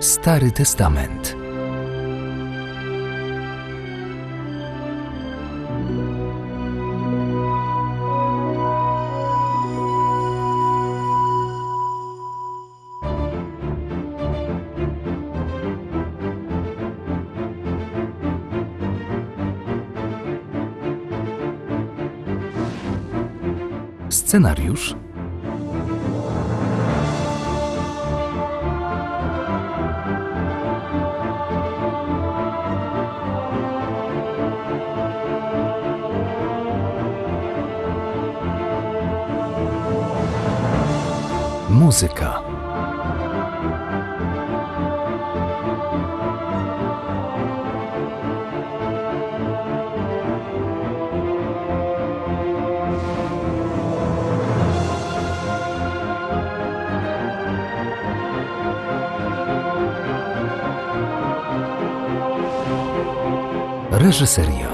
Stary Testament. Scenariusz Muzyka. Reżyseria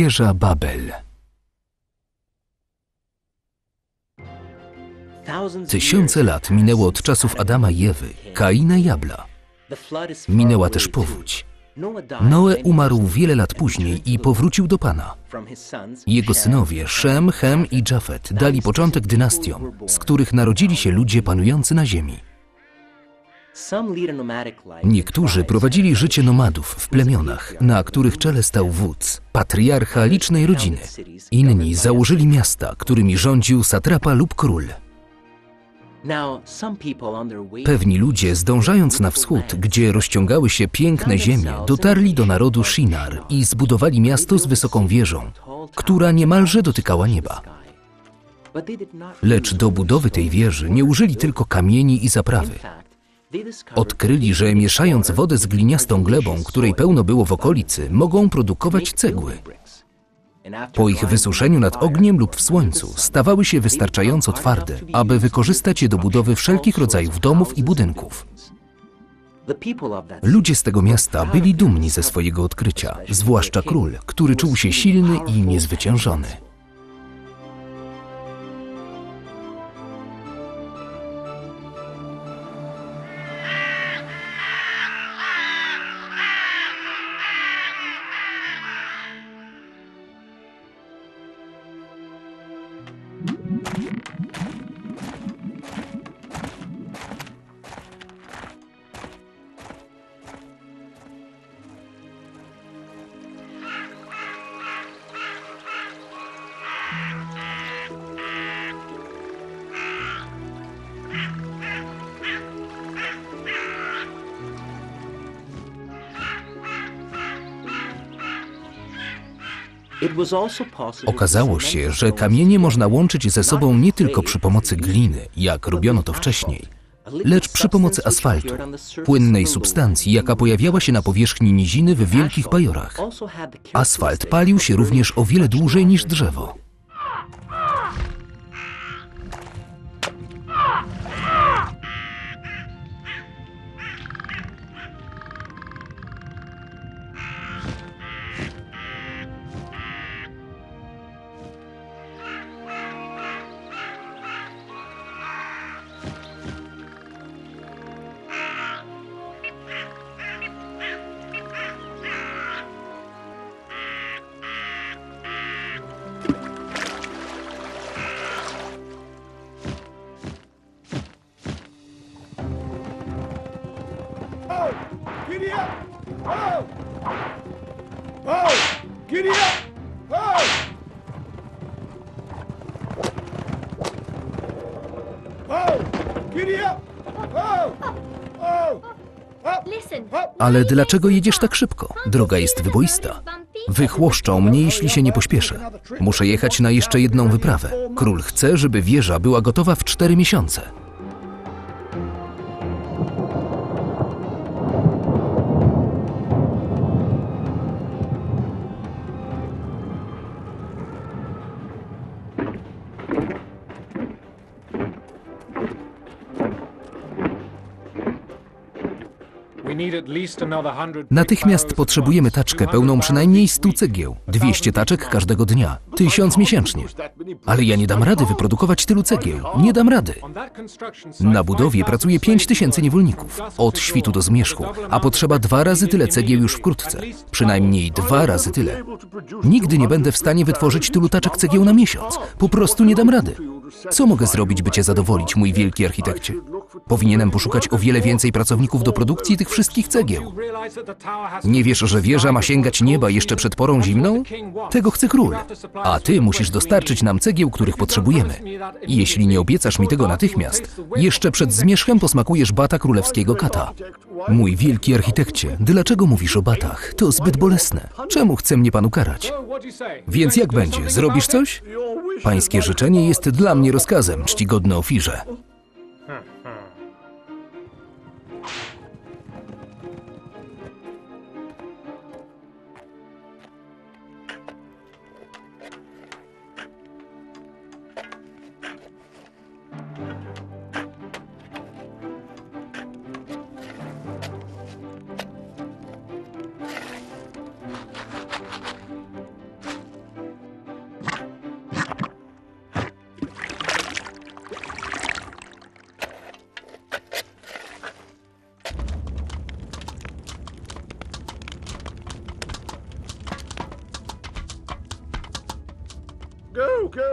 Wieża Babel Tysiące lat minęło od czasów Adama i Ewy, Kaina i. Minęła też powódź. Noe umarł wiele lat później i powrócił do Pana. Jego synowie Shem, Hem i Jafet dali początek dynastiom, z których narodzili się ludzie panujący na ziemi. Niektórzy prowadzili życie nomadów w plemionach, na których czele stał wódz, patriarcha licznej rodziny. Inni założyli miasta, którymi rządził satrapa lub król. Pewni ludzie, zdążając na wschód, gdzie rozciągały się piękne ziemie, dotarli do narodu Shinar i zbudowali miasto z wysoką wieżą, która niemalże dotykała nieba. Lecz do budowy tej wieży nie użyli tylko kamieni i zaprawy. Odkryli, że mieszając wodę z gliniastą glebą, której pełno było w okolicy, mogą produkować cegły. Po ich wysuszeniu nad ogniem lub w słońcu stawały się wystarczająco twarde, aby wykorzystać je do budowy wszelkich rodzajów domów i budynków. Ludzie z tego miasta byli dumni ze swojego odkrycia, zwłaszcza król, który czuł się silny i niezwyciężony. Okazało się, że kamienie można łączyć ze sobą nie tylko przy pomocy gliny, jak robiono to wcześniej, lecz przy pomocy asfaltu, płynnej substancji, jaka pojawiała się na powierzchni niziny w wielkich bajorach. Asfalt palił się również o wiele dłużej niż drzewo. Ale dlaczego jedziesz tak szybko? Droga jest wyboista. Wychłoszczą mnie, jeśli się nie pośpieszę. Muszę jechać na jeszcze jedną wyprawę. Król chce, żeby wieża była gotowa w cztery miesiące. Natychmiast potrzebujemy taczkę pełną przynajmniej 100 cegieł, 200 taczek każdego dnia, 1000 miesięcznie. Ale ja nie dam rady wyprodukować tylu cegieł, nie dam rady. Na budowie pracuje 5000 niewolników, od świtu do zmierzchu, a potrzeba dwa razy tyle cegieł już wkrótce. Przynajmniej dwa razy tyle. Nigdy nie będę w stanie wytworzyć tylu taczek cegieł na miesiąc. Po prostu nie dam rady. Co mogę zrobić, by cię zadowolić, mój wielki architekcie? Powinienem poszukać o wiele więcej pracowników do produkcji tych wszystkich cegieł. Nie wiesz, że wieża ma sięgać nieba jeszcze przed porą zimną? Tego chce król. A ty musisz dostarczyć nam cegieł, których potrzebujemy. Jeśli nie obiecasz mi tego natychmiast, jeszcze przed zmierzchem posmakujesz bata królewskiego kata. Mój wielki architekcie, dlaczego mówisz o batach? To zbyt bolesne. Czemu chce mnie pan ukarać? Więc jak będzie? Zrobisz coś? Pańskie życzenie jest dla mnie rozkazem, czcigodny ofirze.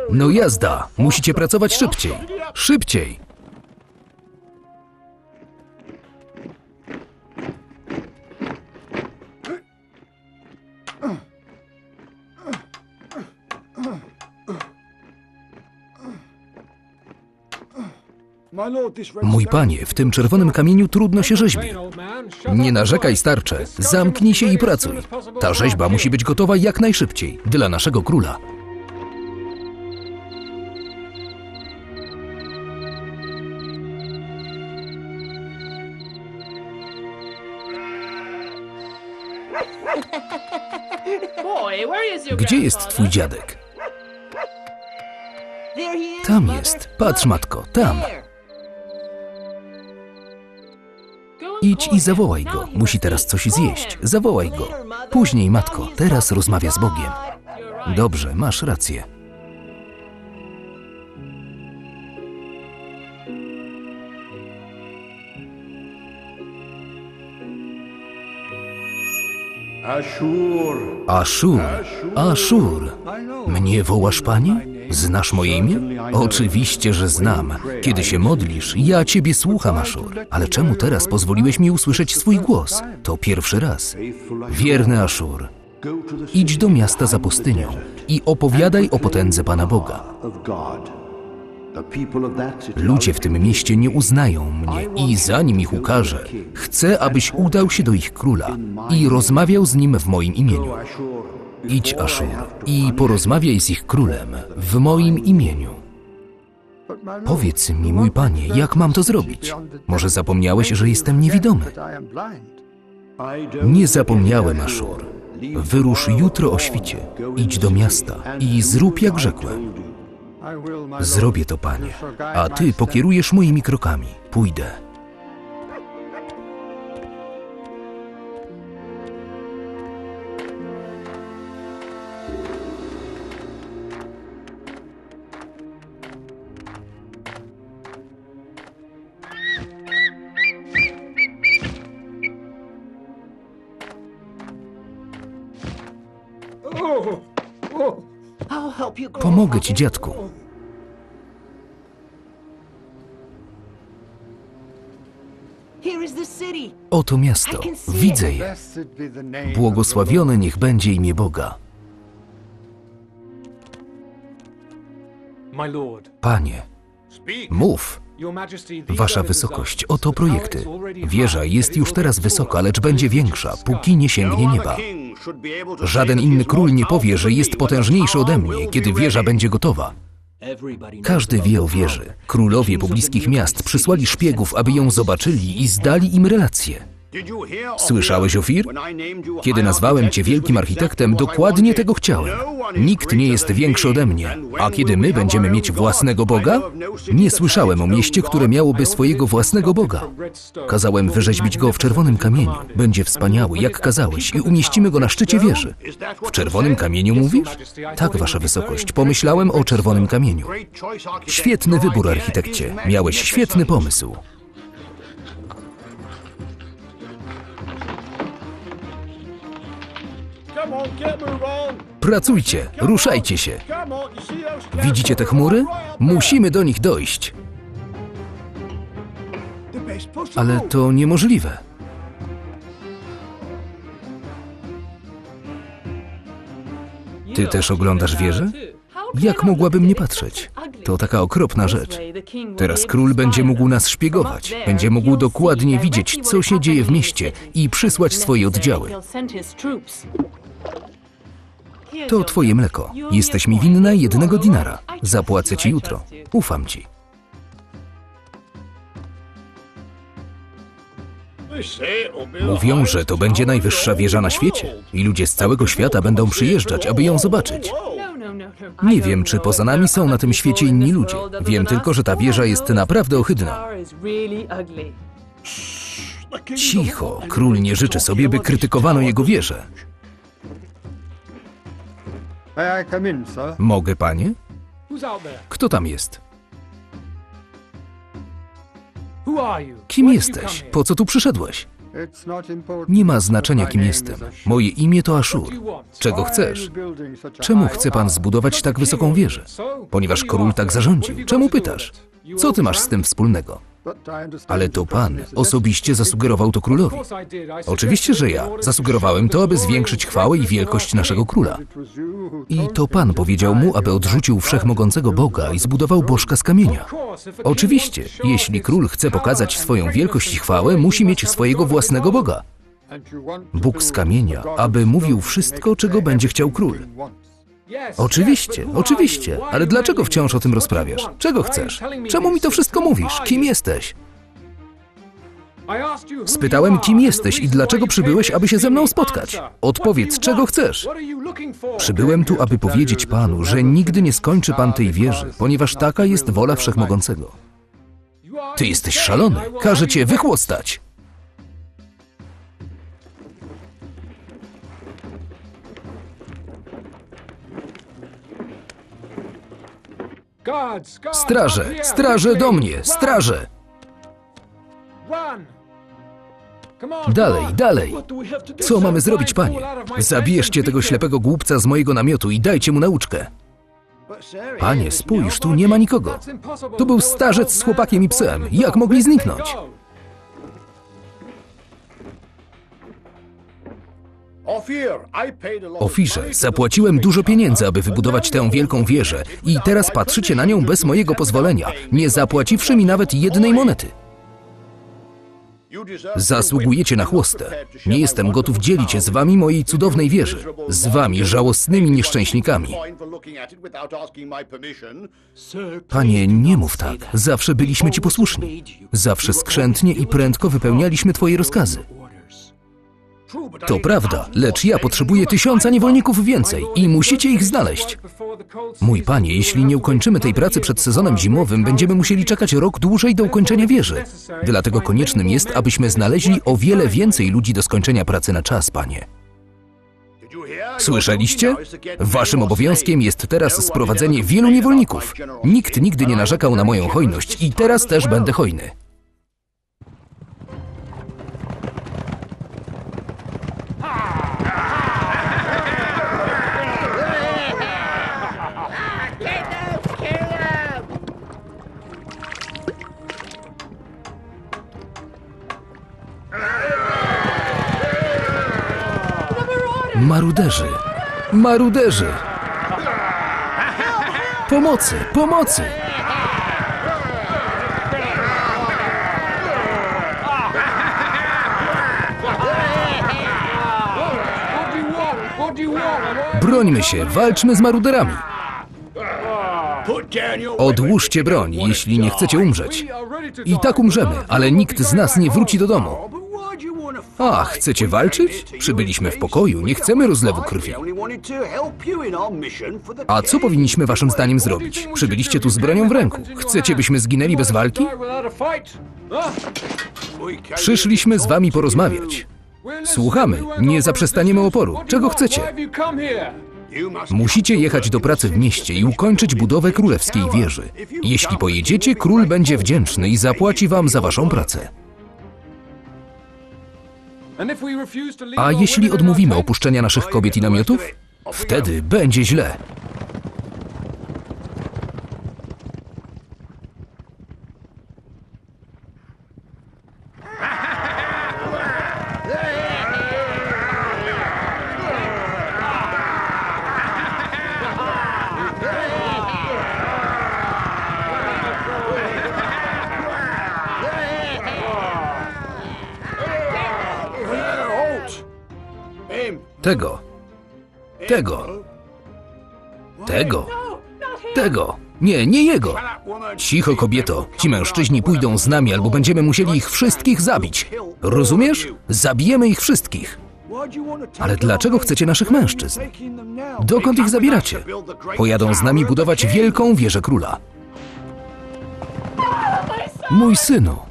No jazda, musicie pracować szybciej. Szybciej. Mój panie, w tym czerwonym kamieniu trudno się rzeźbi. Nie narzekaj, starcze. Zamknij się i pracuj. Ta rzeźba musi być gotowa jak najszybciej dla naszego króla. Gdzie jest twój dziadek? Tam jest. Patrz, matko, tam. Idź i zawołaj go. Musi teraz coś zjeść. Zawołaj go. Później, matko, teraz rozmawia z Bogiem. Dobrze, masz rację. Aszur, Aszur. Mnie wołasz, panie? Znasz moje imię? Oczywiście, że znam. Kiedy się modlisz, ja ciebie słucham, Aszur. Ale czemu teraz pozwoliłeś mi usłyszeć swój głos? To pierwszy raz. Wierny Aszur, idź do miasta za pustynią i opowiadaj o potędze Pana Boga. Ludzie w tym mieście nie uznają mnie i zanim ich ukażę, chcę, abyś udał się do ich króla i rozmawiał z nim w moim imieniu. Idź, Aszur, i porozmawiaj z ich królem w moim imieniu. Powiedz mi, mój panie, jak mam to zrobić? Może zapomniałeś, że jestem niewidomy? Nie zapomniałem, Aszur. Wyrusz jutro o świcie, idź do miasta i zrób jak rzekłem. Zrobię to, panie, a ty pokierujesz moimi krokami. Pójdę. Pomogę ci, dziadku. Oto miasto. Widzę je. Błogosławione niech będzie imię Boga. Panie, mów. Wasza wysokość, oto projekty. Wieża jest już teraz wysoka, lecz będzie większa, póki nie sięgnie nieba. Żaden inny król nie powie, że jest potężniejszy ode mnie, kiedy wieża będzie gotowa. Każdy wie o wieży. Królowie pobliskich miast przysłali szpiegów, aby ją zobaczyli i zdali im relacje. Słyszałeś, Ofir? Kiedy nazwałem cię wielkim architektem, dokładnie tego chciałem. Nikt nie jest większy ode mnie. A kiedy my będziemy mieć własnego Boga? Nie słyszałem o mieście, które miałoby swojego własnego Boga. Kazałem wyrzeźbić go w czerwonym kamieniu. Będzie wspaniały, jak kazałeś, i umieścimy go na szczycie wieży. W czerwonym kamieniu mówisz? Tak, wasza wysokość. Pomyślałem o czerwonym kamieniu. Świetny wybór, architekcie. Miałeś świetny pomysł. Pracujcie, ruszajcie się. Widzicie te chmury? Musimy do nich dojść. Ale to niemożliwe. Ty też oglądasz wieżę? Jak mogłabym nie patrzeć? To taka okropna rzecz. Teraz król będzie mógł nas szpiegować. Będzie mógł dokładnie widzieć, co się dzieje w mieście i przysłać swoje oddziały. To twoje mleko. Jesteś mi winna jednego dinara. Zapłacę ci jutro. Ufam ci. Mówią, że to będzie najwyższa wieża na świecie i ludzie z całego świata będą przyjeżdżać, aby ją zobaczyć. Nie wiem, czy poza nami są na tym świecie inni ludzie. Wiem tylko, że ta wieża jest naprawdę ohydna. Cicho, król nie życzy sobie, by krytykowano jego wieżę. Mogę, panie? Who's out there? Kto tam jest? Who are you? Kim jesteś? Po co tu przyszedłeś? Nie ma znaczenia, kim jestem. Moje imię to Ashur. Czego chcesz? Czemu chce pan zbudować tak wysoką wieżę? Ponieważ król tak zarządził. Czemu pytasz? Co ty masz z tym wspólnego? Ale to pan osobiście zasugerował to królowi. Oczywiście, że ja. Zasugerowałem to, aby zwiększyć chwałę i wielkość naszego króla. I to pan powiedział mu, aby odrzucił wszechmogącego Boga i zbudował bożka z kamienia. Oczywiście, jeśli król chce pokazać swoją wielkość i chwałę, musi mieć swojego własnego Boga. Bóg z kamienia, aby mówił wszystko, czego będzie chciał król. Oczywiście, oczywiście, ale dlaczego wciąż o tym rozprawiasz? Czego chcesz? Czemu mi to wszystko mówisz? Kim jesteś? Spytałem, kim jesteś i dlaczego przybyłeś, aby się ze mną spotkać. Odpowiedz, czego chcesz. Przybyłem tu, aby powiedzieć panu, że nigdy nie skończy pan tej wieży, ponieważ taka jest wola wszechmogącego. Ty jesteś szalony. Każę cię wychłostać. Straże, straże do mnie, straże! Dalej, dalej. Co mamy zrobić, panie? Zabierzcie tego ślepego głupca z mojego namiotu i dajcie mu nauczkę. Panie, spójrz, tu nie ma nikogo. To był starzec z chłopakiem i psem. Jak mogli zniknąć? Ofirze, zapłaciłem dużo pieniędzy, aby wybudować tę wielką wieżę i teraz patrzycie na nią bez mojego pozwolenia, nie zapłaciwszy mi nawet jednej monety. Zasługujecie na chłostę. Nie jestem gotów dzielić się z wami mojej cudownej wieży. Z wami, żałosnymi nieszczęśnikami. Panie, nie mów tak. Zawsze byliśmy ci posłuszni. Zawsze skrzętnie i prędko wypełnialiśmy twoje rozkazy. To prawda, lecz ja potrzebuję tysiąca niewolników więcej i musicie ich znaleźć. Mój panie, jeśli nie ukończymy tej pracy przed sezonem zimowym, będziemy musieli czekać rok dłużej do ukończenia wieży. Dlatego koniecznym jest, abyśmy znaleźli o wiele więcej ludzi do skończenia pracy na czas, panie. Słyszeliście? Waszym obowiązkiem jest teraz sprowadzenie wielu niewolników. Nikt nigdy nie narzekał na moją hojność i teraz też będę hojny. Maruderzy! Maruderzy! Pomocy! Pomocy! Brońmy się, walczmy z maruderami. Odłóżcie broń, jeśli nie chcecie umrzeć. I tak umrzemy, ale nikt z nas nie wróci do domu. A, chcecie walczyć? Przybyliśmy w pokoju, nie chcemy rozlewu krwi. A co powinniśmy waszym zdaniem zrobić? Przybyliście tu z bronią w ręku. Chcecie, byśmy zginęli bez walki? Przyszliśmy z wami porozmawiać. Słuchamy, nie zaprzestaniemy oporu. Czego chcecie? Musicie jechać do pracy w mieście i ukończyć budowę królewskiej wieży. Jeśli pojedziecie, król będzie wdzięczny i zapłaci wam za waszą pracę. A jeśli odmówimy opuszczenia naszych kobiet i namiotów? Wtedy będzie źle. Tego. Tego. Tego. Tego. Nie, nie jego. Cicho, kobieto. Ci mężczyźni pójdą z nami, albo będziemy musieli ich wszystkich zabić. Rozumiesz? Zabijemy ich wszystkich. Ale dlaczego chcecie naszych mężczyzn? Dokąd ich zabieracie? Pojadą z nami budować wielką wieżę króla. Mój synu.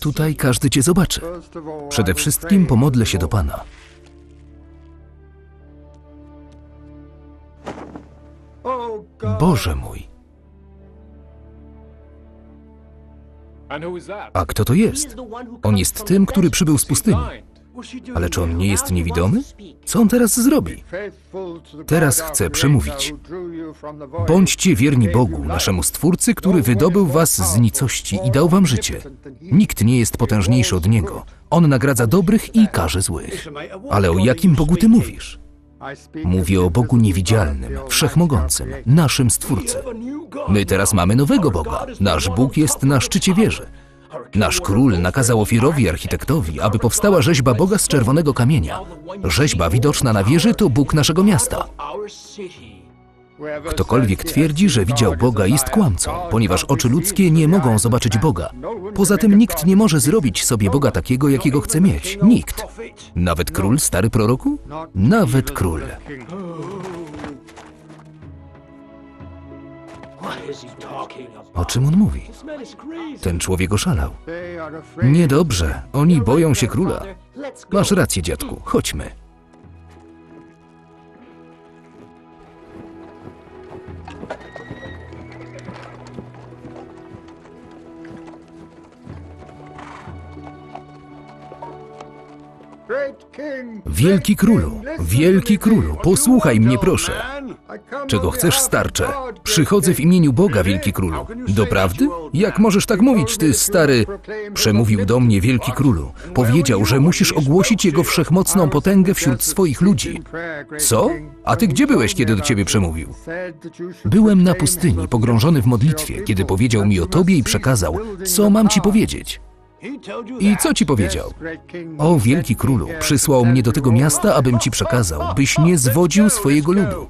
Tutaj każdy cię zobaczy. First of all, I Przede will wszystkim pray pomodlę się do. Pana. Oh God, Boże mój, And who is that? a kto to jest? On jest tym, który przybył z pustyni. Ale czy on nie jest niewidomy? Co on teraz zrobi? Teraz chcę przemówić. Bądźcie wierni Bogu, naszemu Stwórcy, który wydobył was z nicości i dał wam życie. Nikt nie jest potężniejszy od Niego. On nagradza dobrych i karze złych. Ale o jakim Bogu ty mówisz? Mówię o Bogu niewidzialnym, wszechmogącym, naszym Stwórcy. My teraz mamy nowego Boga. Nasz Bóg jest na szczycie wieży. Nasz król nakazał ofirowi architektowi, aby powstała rzeźba Boga z czerwonego kamienia. Rzeźba widoczna na wieży to Bóg naszego miasta. Ktokolwiek twierdzi, że widział Boga, jest kłamcą, ponieważ oczy ludzkie nie mogą zobaczyć. Boga. Poza tym nikt nie może zrobić sobie Boga takiego, jakiego chce mieć. Nikt. Nawet król, stary proroku? Nawet król. O czym on mówi? Ten człowiek oszalał. Niedobrze, oni boją się króla. Masz rację, dziadku, chodźmy. Wielki królu, wielki królu, posłuchaj mnie proszę. Czego chcesz, starcze? Przychodzę w imieniu Boga, wielki królu. Doprawdy? Jak możesz tak mówić, ty stary... Przemówił do mnie wielki królu. Powiedział, że musisz ogłosić jego wszechmocną potęgę wśród swoich ludzi. Co? A ty gdzie byłeś, kiedy do ciebie przemówił? Byłem na pustyni, pogrążony w modlitwie, kiedy powiedział mi o tobie i przekazał, co mam ci powiedzieć. I co ci powiedział? O wielki królu, przysłał mnie do tego miasta, abym ci przekazał, byś nie zwodził swojego ludu.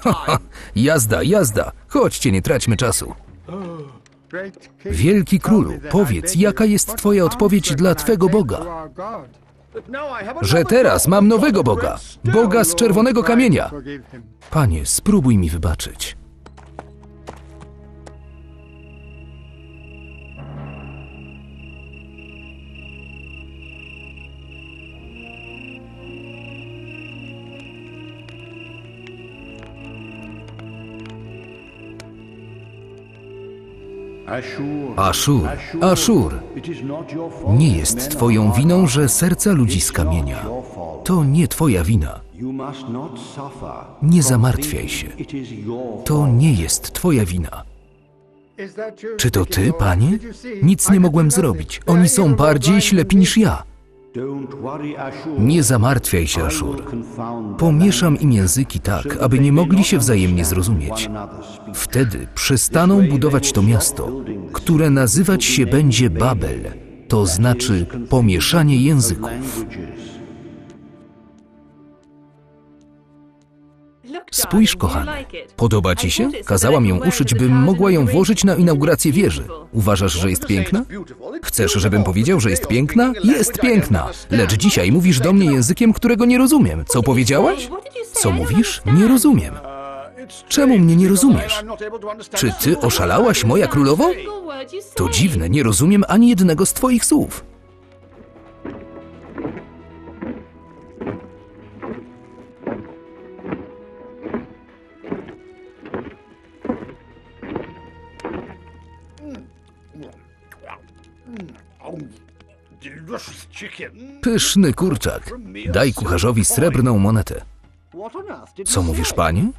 Ha, jazda, jazda, chodźcie, nie traćmy czasu. Wielki królu, powiedz, jaka jest twoja odpowiedź dla twego Boga? Że teraz mam nowego Boga, Boga z czerwonego kamienia. Panie, spróbuj mi wybaczyć. Aszur, Aszur, nie jest twoją winą, że serca ludzi skamienia. To nie twoja wina. Nie zamartwiaj się. To nie jest twoja wina. Czy to ty, panie? Nic nie mogłem zrobić. Oni są bardziej ślepi niż ja. Nie zamartwiaj się, Aszur. Pomieszam im języki tak, aby nie mogli się wzajemnie zrozumieć. Wtedy przestaną budować to miasto, które nazywać się będzie Babel, to znaczy pomieszanie języków. Spójrz, kochany. Podoba ci się? Kazałam ją uszyć, bym mogła ją włożyć na inaugurację wieży. Uważasz, że jest piękna? Chcesz, żebym powiedział, że jest piękna? Jest piękna! Lecz dzisiaj mówisz do mnie językiem, którego nie rozumiem. Co powiedziałaś? Co mówisz? Nie rozumiem. Czemu mnie nie rozumiesz? Czy ty oszalałaś, moja królowo? To dziwne, nie rozumiem ani jednego z twoich słów. Pyszny kurczak. Daj kucharzowi srebrną monetę. Co mówisz, panie?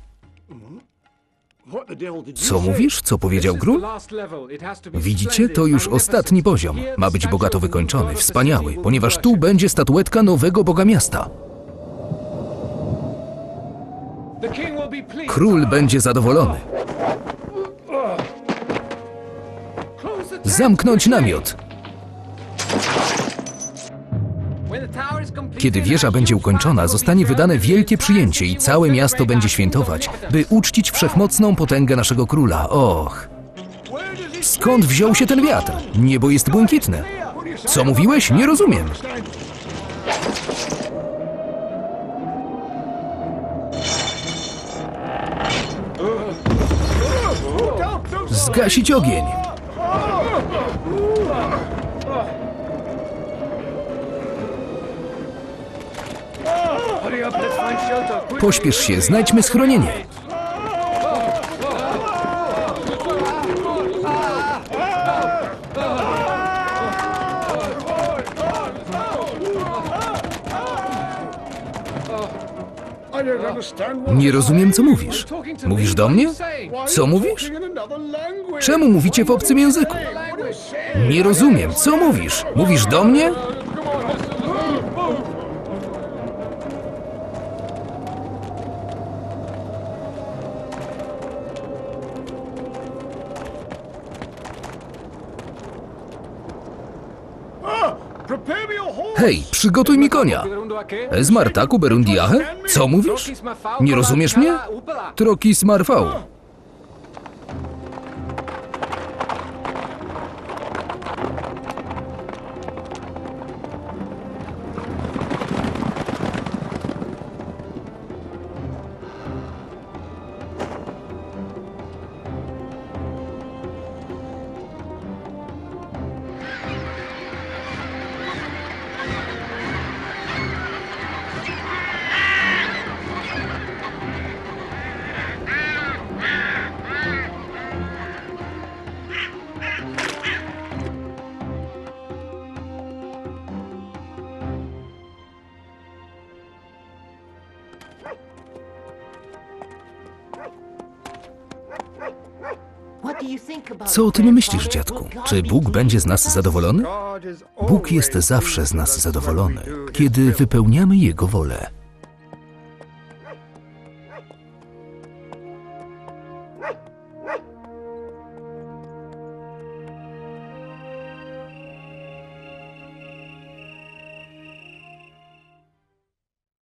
Co mówisz? Co powiedział król? Widzicie, to już ostatni poziom. Ma być bogato wykończony, wspaniały, ponieważ tu będzie statuetka nowego Boga Miasta. Król będzie zadowolony. Zamknąć namiot. Kiedy wieża będzie ukończona, zostanie wydane wielkie przyjęcie i całe miasto będzie świętować, by uczcić wszechmocną potęgę naszego króla. Och, skąd wziął się ten wiatr? Niebo jest błękitne. Co mówiłeś? Nie rozumiem. Zgasić ogień. Pośpiesz się, znajdźmy schronienie. Nie rozumiem, co mówisz. Mówisz do mnie? Co mówisz? Czemu mówicie w obcym języku? Nie rozumiem, co mówisz? Mówisz do mnie? Hej, przygotuj mi konia. Esmartaku Berundiahe? Co mówisz? Nie rozumiesz mnie? Trokis Marfał. Co o tym myślisz, dziadku? Czy Bóg będzie z nas zadowolony? Bóg jest zawsze z nas zadowolony, kiedy wypełniamy Jego wolę.